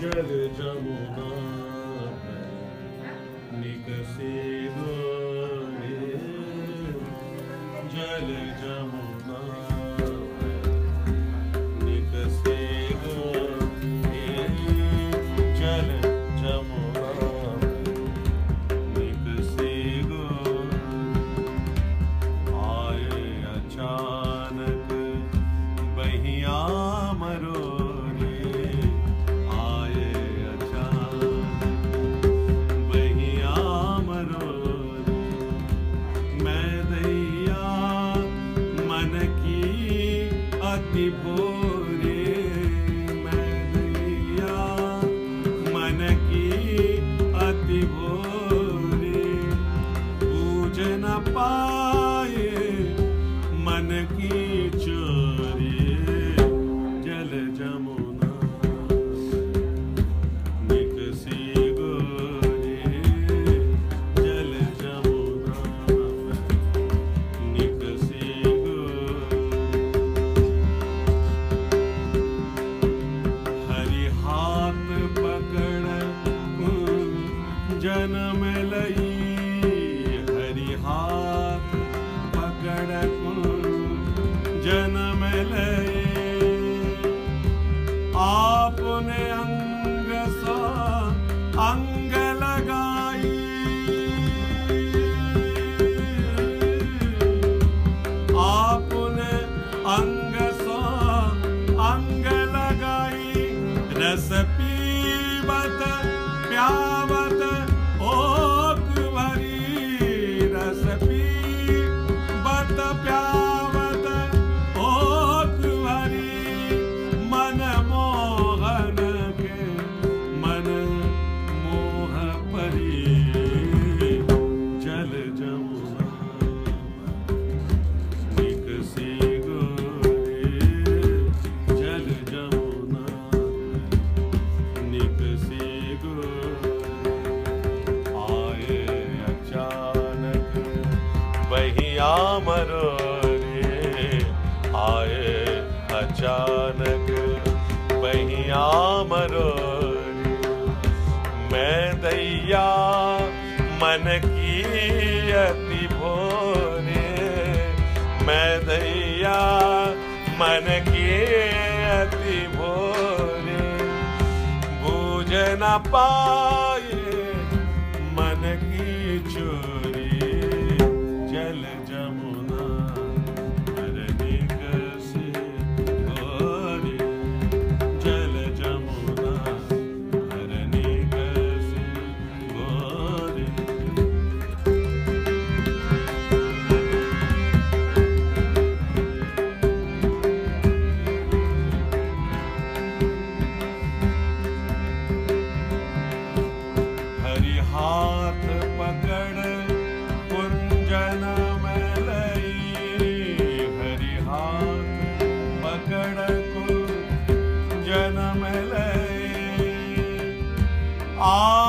जल जमुना। जागसे जल जमुना जन्म लई हरि हाथ पकड़ जन्म लई आपने अंग सा अंग लगाई। आपने अंग सा अंग लगाई। रस श्यामरो रे आए अचानक, बहिया मरो मैं दैया मन की अति भोरे मैं दैया मन की अति भोरे बूझ न पा Oh.